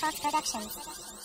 Talk Productions.